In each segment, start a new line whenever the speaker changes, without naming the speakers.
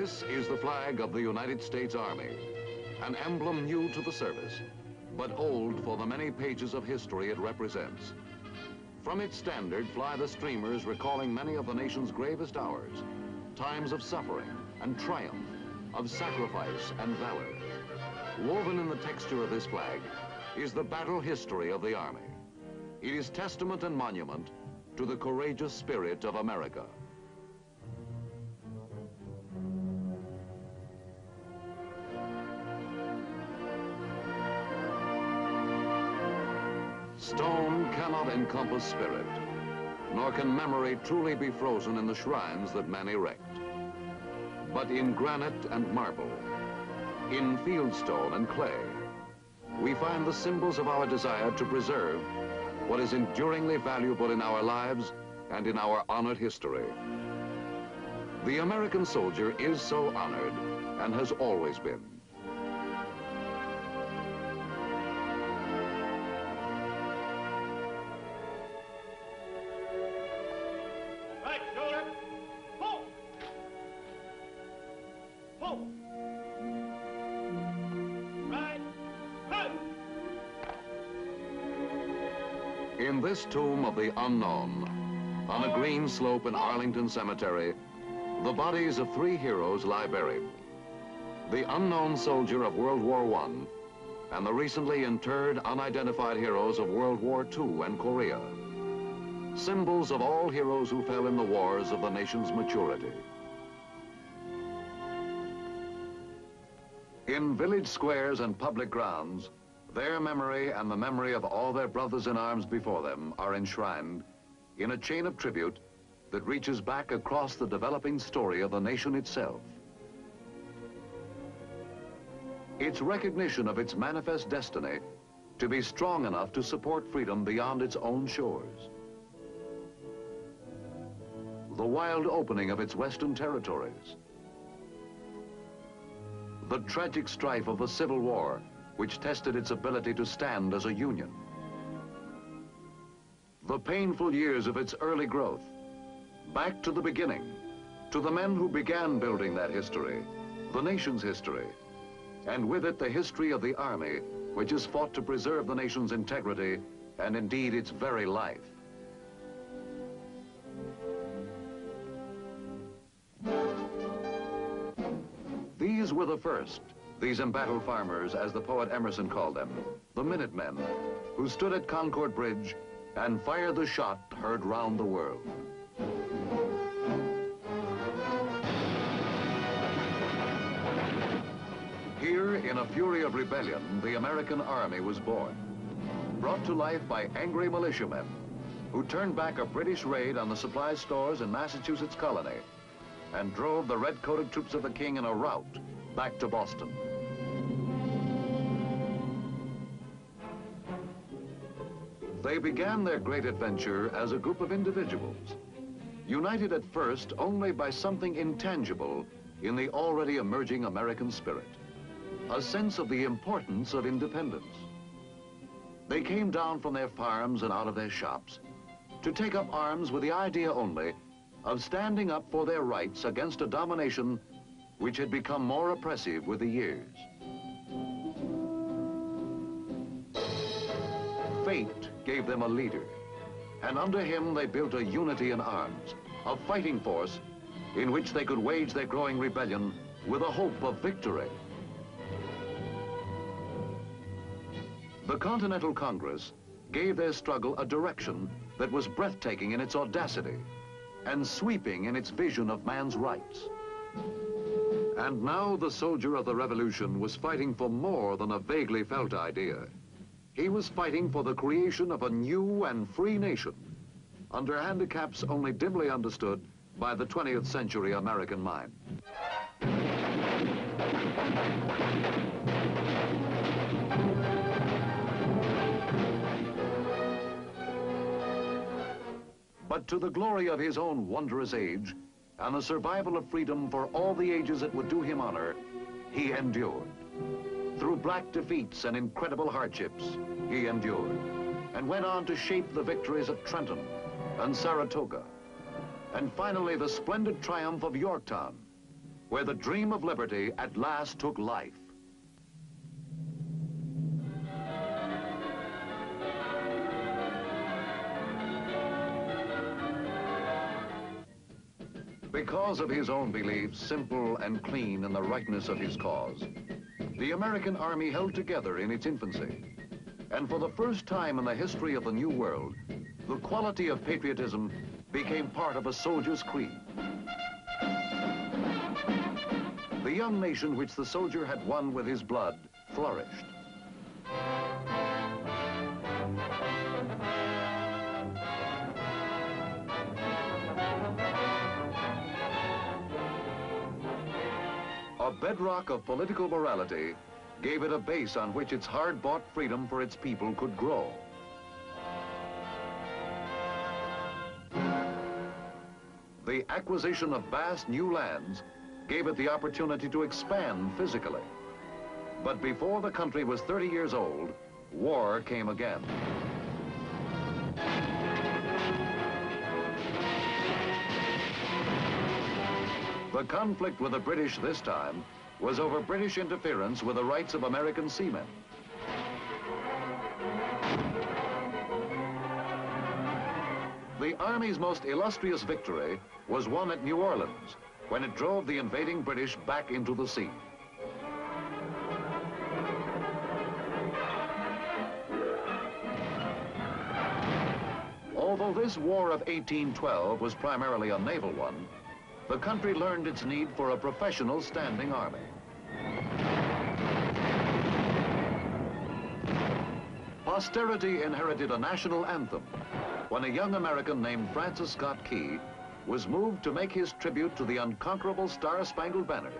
This is the flag of the United States Army, an emblem new to the service, but old for the many pages of history it represents. From its standard fly the streamers recalling many of the nation's gravest hours, times of suffering and triumph, of sacrifice and valor. Woven in the texture of this flag is the battle history of the Army. It is testament and monument to the courageous spirit of America. Stone cannot encompass spirit, nor can memory truly be frozen in the shrines that men erect. But in granite and marble, in fieldstone and clay, we find the symbols of our desire to preserve what is enduringly valuable in our lives and in our honored history. The American soldier is so honored and has always been. Tomb of the unknown, on a green slope in Arlington Cemetery, the bodies of three heroes lie buried. The unknown soldier of World War I and the recently interred unidentified heroes of World War II and Korea. Symbols of all heroes who fell in the wars of the nation's maturity. In village squares and public grounds, their memory and the memory of all their brothers in arms before them are enshrined in a chain of tribute that reaches back across the developing story of the nation itself. Its recognition of its manifest destiny to be strong enough to support freedom beyond its own shores. The wild opening of its western territories. The tragic strife of the Civil War which tested its ability to stand as a union. The painful years of its early growth, back to the beginning, to the men who began building that history, the nation's history, and with it the history of the Army, which has fought to preserve the nation's integrity and indeed its very life. These were the first, these embattled farmers, as the poet Emerson called them, the Minutemen, who stood at Concord Bridge and fired the shot heard round the world. Here, in a fury of rebellion, the American Army was born, brought to life by angry militiamen who turned back a British raid on the supply stores in Massachusetts colony and drove the red-coated troops of the king in a rout back to Boston. They began their great adventure as a group of individuals, united at first only by something intangible in the already emerging American spirit, a sense of the importance of independence. They came down from their farms and out of their shops to take up arms with the idea only of standing up for their rights against a domination which had become more oppressive with the years. Fate gave them a leader, and under him they built a unity in arms, a fighting force in which they could wage their growing rebellion with a hope of victory. The Continental Congress gave their struggle a direction that was breathtaking in its audacity and sweeping in its vision of man's rights. And now the soldier of the revolution was fighting for more than a vaguely felt idea. He was fighting for the creation of a new and free nation under handicaps only dimly understood by the 20th century American mind. But to the glory of his own wondrous age and the survival of freedom for all the ages that would do him honor, he endured. Through black defeats and incredible hardships, he endured and went on to shape the victories of Trenton and Saratoga, and finally the splendid triumph of Yorktown, where the dream of liberty at last took life. Because of his own beliefs, simple and clean in the rightness of his cause, the American Army held together in its infancy. And for the first time in the history of the New World, the quality of patriotism became part of a soldier's creed. The young nation which the soldier had won with his blood flourished. Bedrock of political morality gave it a base on which its hard-bought freedom for its people could grow. The acquisition of vast new lands gave it the opportunity to expand physically. But before the country was 30 years old, war came again. The conflict with the British this time was over British interference with the rights of American seamen. The Army's most illustrious victory was won at New Orleans when it drove the invading British back into the sea. Although this War of 1812 was primarily a naval one, the country learned its need for a professional standing army. Posterity inherited a national anthem when a young American named Francis Scott Key was moved to make his tribute to the unconquerable Star-Spangled Banner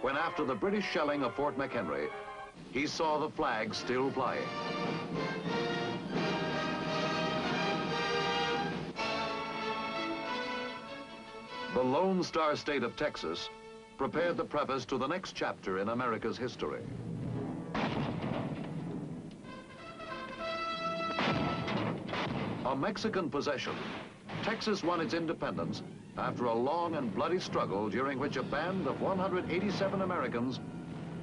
when after the British shelling of Fort McHenry, he saw the flag still flying. The Lone Star State of Texas prepared the preface to the next chapter in America's history. A Mexican possession, Texas won its independence after a long and bloody struggle during which a band of 187 Americans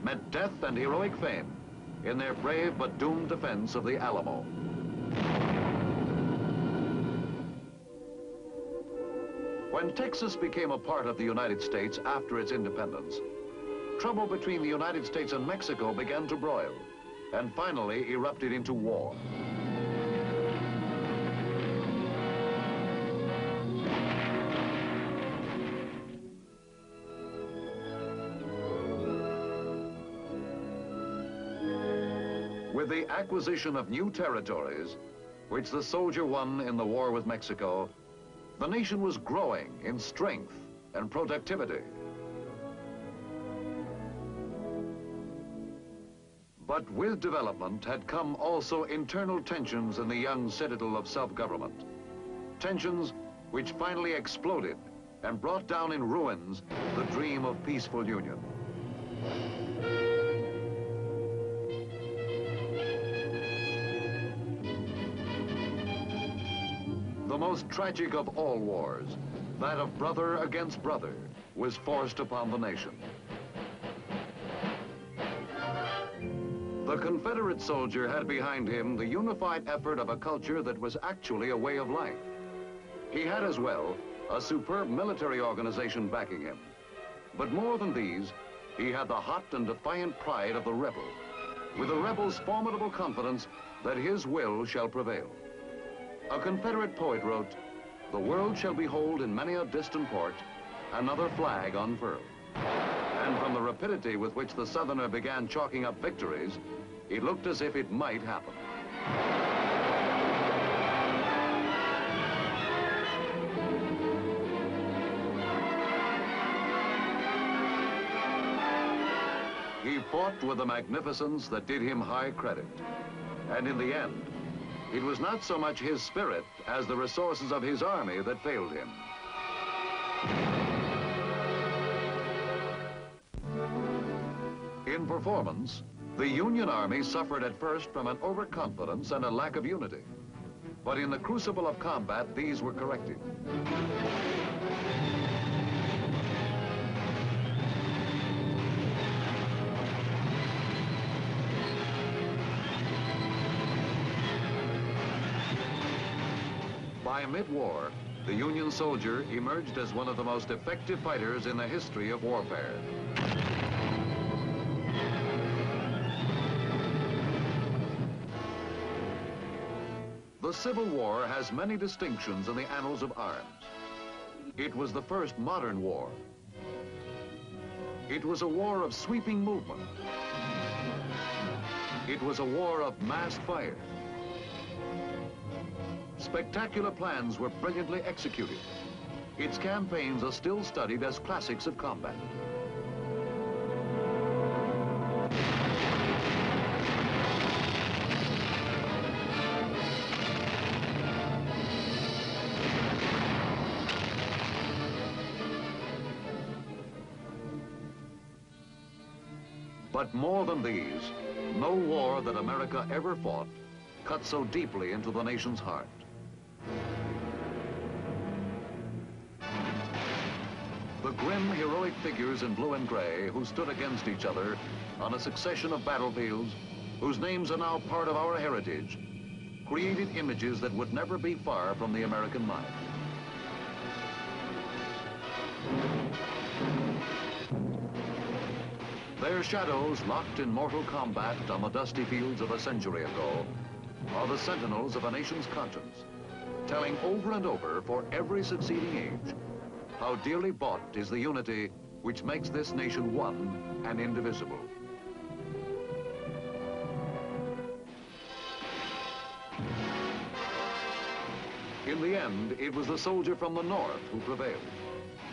met death and heroic fame in their brave but doomed defense of the Alamo. When Texas became a part of the United States after its independence, trouble between the United States and Mexico began to broil and finally erupted into war. With the acquisition of new territories, which the soldier won in the war with Mexico, the nation was growing in strength and productivity. But with development had come also internal tensions in the young citadel of self-government. Tensions which finally exploded and brought down in ruins the dream of peaceful union. The most tragic of all wars, that of brother against brother, was forced upon the nation. The Confederate soldier had behind him the unified effort of a culture that was actually a way of life. He had as well a superb military organization backing him. But more than these, he had the hot and defiant pride of the rebel, with the rebel's formidable confidence that his will shall prevail. A Confederate poet wrote, The world shall behold in many a distant port another flag unfurled. And from the rapidity with which the Southerner began chalking up victories, it looked as if it might happen. He fought with a magnificence that did him high credit. And in the end, it was not so much his spirit as the resources of his army that failed him. In performance, the Union Army suffered at first from an overconfidence and a lack of unity. But in the crucible of combat, these were corrected. By mid-war, the Union soldier emerged as one of the most effective fighters in the history of warfare. The Civil War has many distinctions in the annals of arms. It was the first modern war. It was a war of sweeping movement. It was a war of mass fire. Spectacular plans were brilliantly executed. Its campaigns are still studied as classics of combat. But more than these, no war that America ever fought cut so deeply into the nation's heart. Grim, heroic figures in blue and gray who stood against each other on a succession of battlefields whose names are now part of our heritage created images that would never be far from the American mind. Their shadows, locked in mortal combat on the dusty fields of a century ago, are the sentinels of a nation's conscience, telling over and over for every succeeding age how dearly bought is the unity which makes this nation one and indivisible. In the end, it was the soldier from the north who prevailed.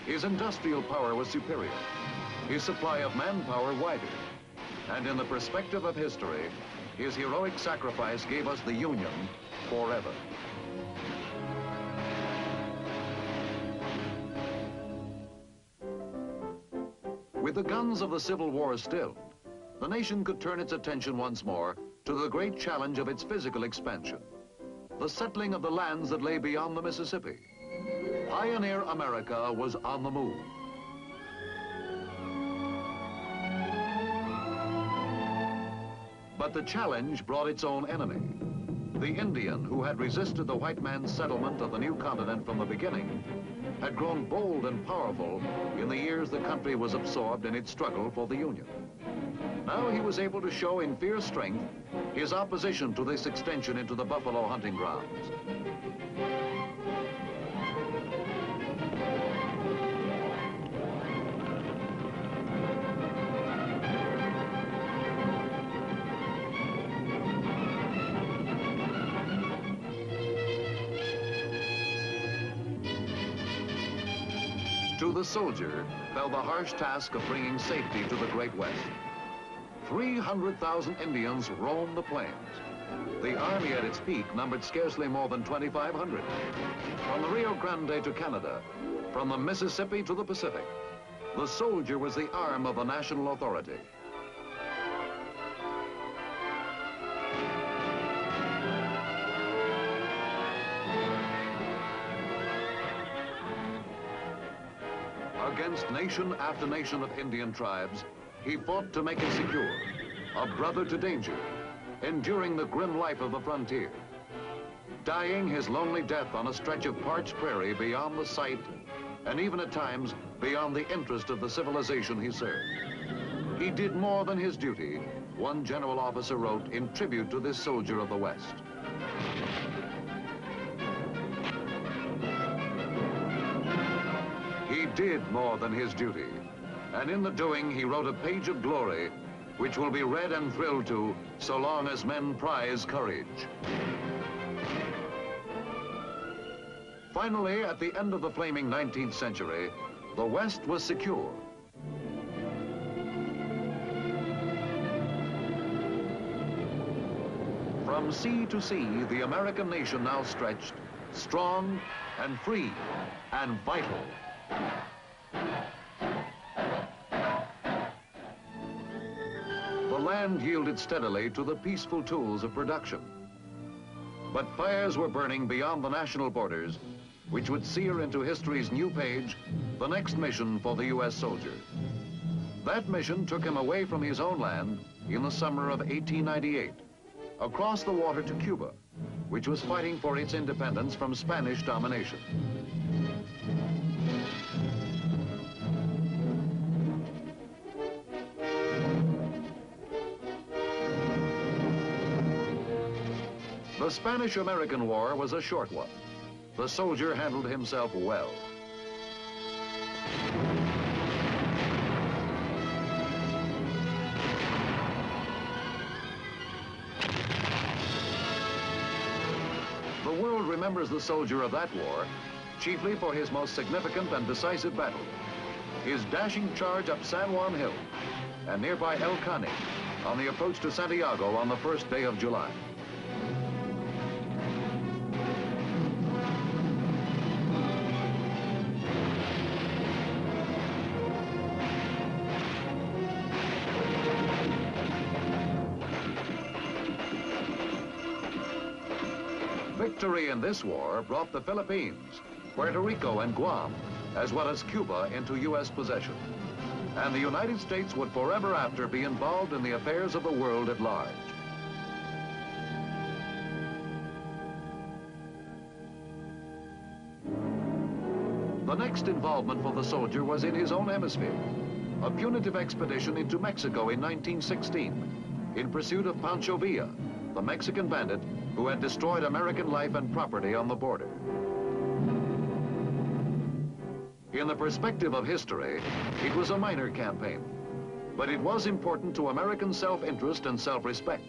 His industrial power was superior, his supply of manpower wider, and in the perspective of history, his heroic sacrifice gave us the Union forever. With the guns of the Civil War stilled, the nation could turn its attention once more to the great challenge of its physical expansion, the settling of the lands that lay beyond the Mississippi. Pioneer America was on the move. But the challenge brought its own enemy. The Indian, who had resisted the white man's settlement of the new continent from the beginning, had grown bold and powerful in the years the country was absorbed in its struggle for the Union. Now he was able to show in fierce strength his opposition to this extension into the buffalo hunting grounds. To the soldier fell the harsh task of bringing safety to the Great West. 300,000 Indians roamed the plains. The army at its peak numbered scarcely more than 2,500. From the Rio Grande to Canada, from the Mississippi to the Pacific, the soldier was the arm of the national authority. Nation after nation of Indian tribes, he fought to make it secure, a brother to danger, enduring the grim life of the frontier, dying his lonely death on a stretch of parched prairie beyond the sight, and even at times beyond the interest of the civilization he served. He did more than his duty, one general officer wrote in tribute to this soldier of the West. He did more than his duty. And in the doing, he wrote a page of glory, which will be read and thrilled to so long as men prize courage. Finally, at the end of the flaming 19th century, the West was secure. From sea to sea, the American nation now stretched, strong and free and vital. The land yielded steadily to the peaceful tools of production. But fires were burning beyond the national borders, which would sear into history's new page the next mission for the U.S. soldier. That mission took him away from his own land in the summer of 1898, across the water to Cuba, which was fighting for its independence from Spanish domination. The Spanish-American War was a short one. The soldier handled himself well. The world remembers the soldier of that war chiefly for his most significant and decisive battle, his dashing charge up San Juan Hill and nearby El Caney on the approach to Santiago on the first day of July. Victory in this war brought the Philippines, Puerto Rico, and Guam, as well as Cuba, into U.S. possession. And the United States would forever after be involved in the affairs of the world at large. The next involvement for the soldier was in his own hemisphere. A punitive expedition into Mexico in 1916 in pursuit of Pancho Villa, the Mexican bandit who had destroyed American life and property on the border. In the perspective of history, it was a minor campaign, but it was important to American self-interest and self-respect,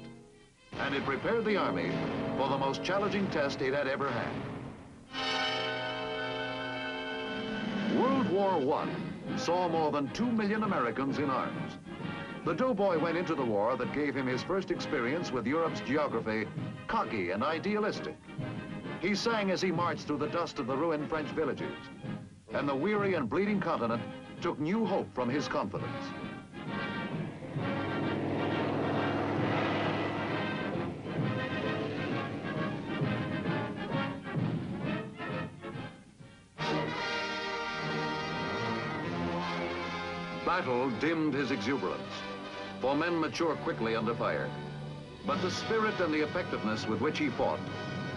and it prepared the Army for the most challenging test it had ever had. World War I saw more than two million Americans in arms. The doughboy went into the war that gave him his first experience with Europe's geography, cocky and idealistic. He sang as he marched through the dust of the ruined French villages, and the weary and bleeding continent took new hope from his confidence. Battle dimmed his exuberance, for men mature quickly under fire. But the spirit and the effectiveness with which he fought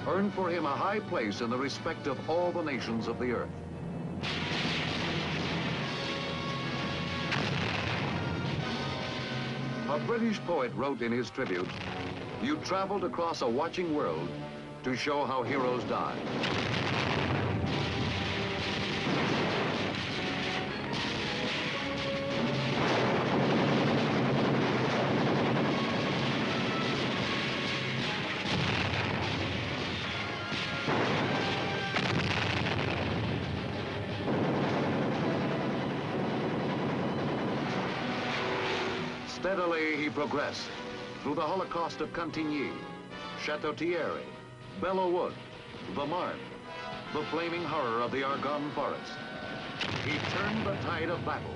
earned for him a high place in the respect of all the nations of the earth. A British poet wrote in his tribute, you traveled across a watching world to show how heroes die. Progressed through the Holocaust of Cantigny, Chateau Thierry, Belleau Wood, the Marne, the flaming horror of the Argonne Forest. He turned the tide of battle.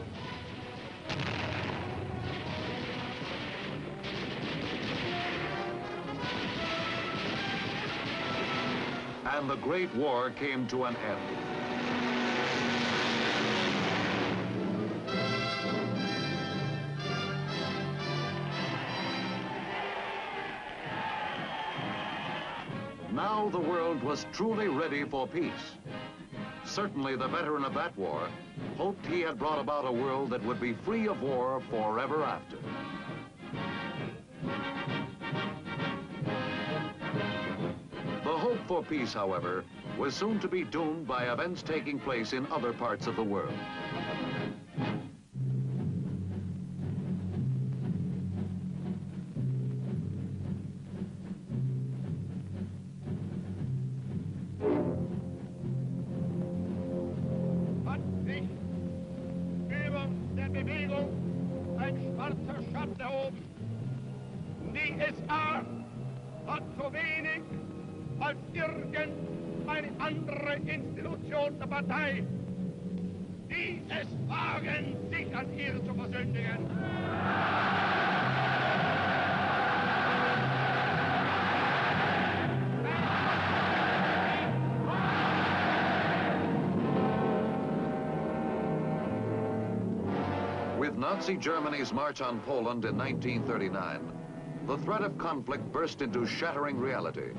And the Great War came to an end. The world was truly ready for peace. Certainly the veteran of that war hoped he had brought about a world that would be free of war forever after. The hope for peace, however, was soon to be doomed by events taking place in other parts of the world.
Bewegung ein schwarzer Schatten erhoben. Die SA hat so wenig als irgendeine andere Institution der Partei, die es wagen, sich an ihr zu versündigen.
Nazi Germany's march on Poland in 1939, the threat of conflict burst into shattering reality.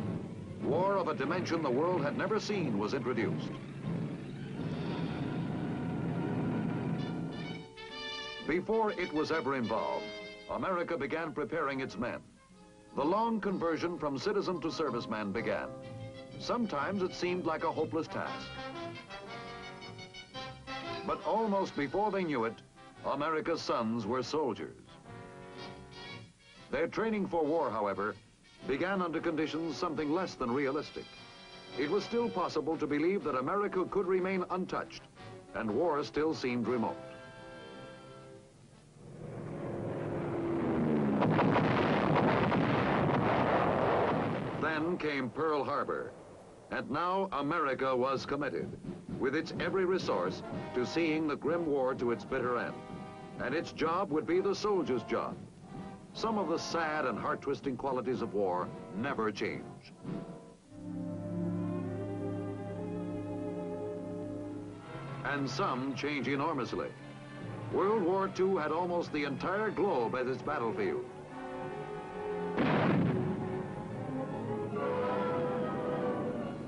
war of a dimension the world had never seen was introduced. Before it was ever involved, America began preparing its men. The long conversion from citizen to serviceman began. Sometimes it seemed like a hopeless task. But almost before they knew it, America's sons were soldiers. Their training for war, however, began under conditions something less than realistic. It was still possible to believe that America could remain untouched, and war still seemed remote. Then came Pearl Harbor, and now America was committed, with its every resource, to seeing the grim war to its bitter end. And its job would be the soldier's job. Some of the sad and heart-twisting qualities of war never change. And some change enormously. World War II had almost the entire globe as its battlefield.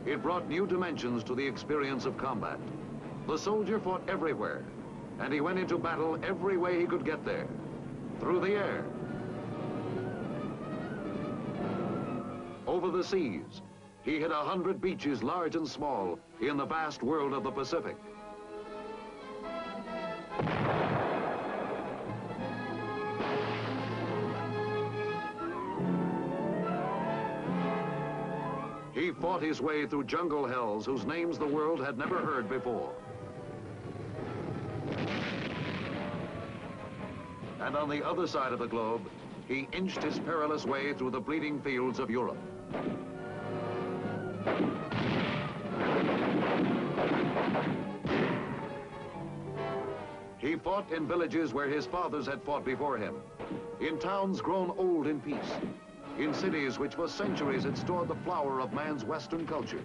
It brought new dimensions to the experience of combat. The soldier fought everywhere, and he went into battle every way he could get there. Through the air, over the seas, he hit a hundred beaches, large and small, in the vast world of the Pacific. Fought his way through jungle hells whose names the world had never heard before. And on the other side of the globe, he inched his perilous way through the bleeding fields of Europe. He fought in villages where his fathers had fought before him, in towns grown old in peace, in cities which for centuries had stored the flower of man's Western culture.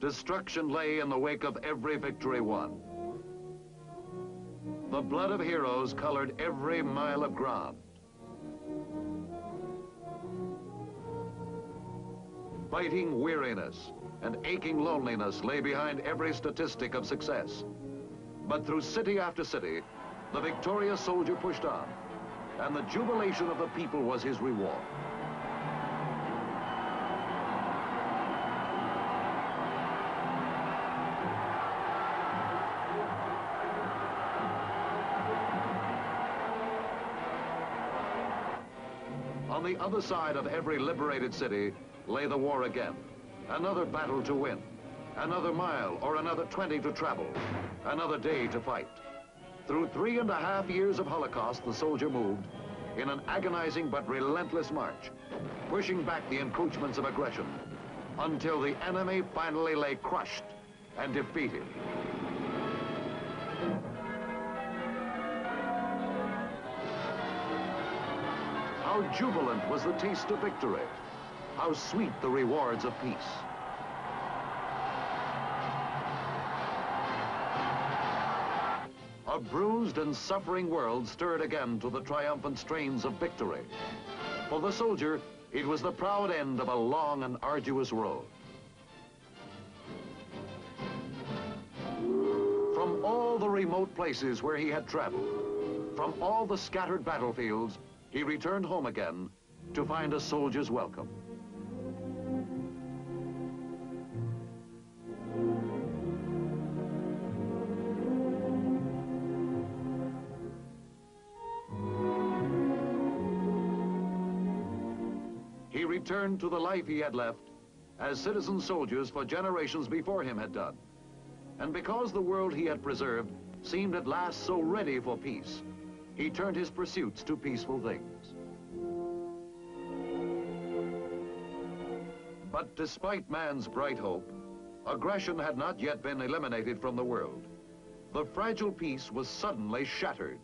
Destruction lay in the wake of every victory won. The blood of heroes colored every mile of ground. Biting weariness and aching loneliness lay behind every statistic of success. But through city after city, the victorious soldier pushed on, and the jubilation of the people was his reward. Other side of every liberated city lay the war again. Another battle to win. Another mile or another 20 to travel. Another day to fight. Through three and a half years of Holocaust, the soldier moved in an agonizing but relentless march, pushing back the encroachments of aggression until the enemy finally lay crushed and defeated. How jubilant was the taste of victory. How sweet the rewards of peace. A bruised and suffering world stirred again to the triumphant strains of victory. For the soldier, it was the proud end of a long and arduous road. From all the remote places where he had traveled, from all the scattered battlefields, he returned home again to find a soldier's welcome. He returned to the life he had left as citizen soldiers for generations before him had done. And because the world he had preserved seemed at last so ready for peace, he turned his pursuits to peaceful things. But despite man's bright hope, aggression had not yet been eliminated from the world. The fragile peace was suddenly shattered.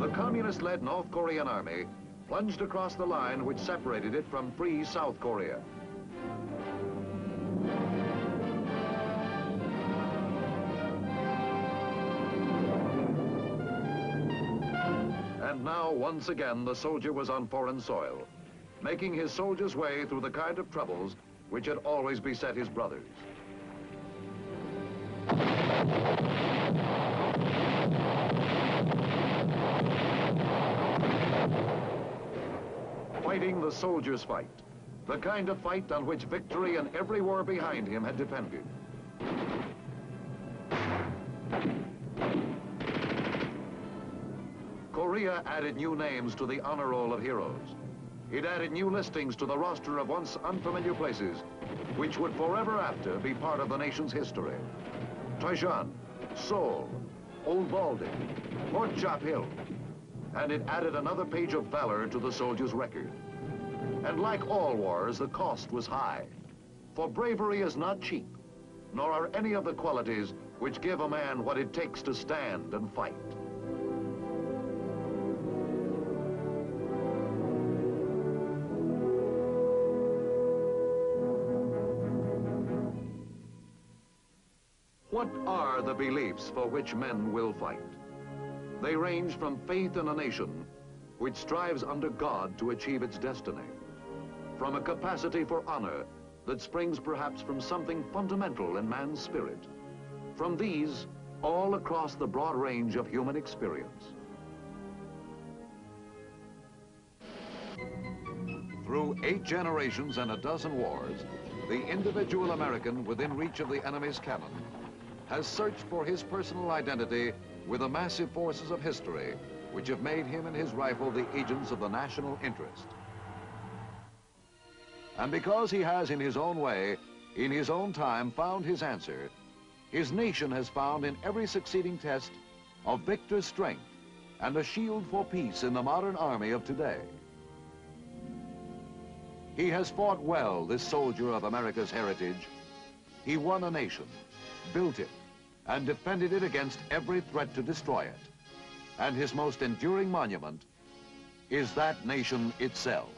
The communist-led North Korean army plunged across the line which separated it from free South Korea. And now, once again, the soldier was on foreign soil, making his soldier's way through the kind of troubles which had always beset his brothers. Fighting the soldier's fight, the kind of fight on which victory in every war behind him had depended. Korea added new names to the honor roll of heroes. It added new listings to the roster of once unfamiliar places, which would forever after be part of the nation's history. Taejon, Seoul, Old Baldy, Pork Chop Hill, and it added another page of valor to the soldier's record. And like all wars, the cost was high. For bravery is not cheap, nor are any of the qualities which give a man what it takes to stand and fight. What are the beliefs for which men will fight? They range from faith in a nation which strives under God to achieve its destiny, from a capacity for honor that springs perhaps from something fundamental in man's spirit, from these all across the broad range of human experience. Through eight generations and a dozen wars, the individual American within reach of the enemy's cannon has searched for his personal identity with the massive forces of history which have made him and his rifle the agents of the national interest. And because he has in his own way, in his own time, found his answer, his nation has found in every succeeding test a victor's strength and a shield for peace in the modern army of today. He has fought well, this soldier of America's heritage. He won a nation, built it, and defended it against every threat to destroy it. And his most enduring monument is that nation itself.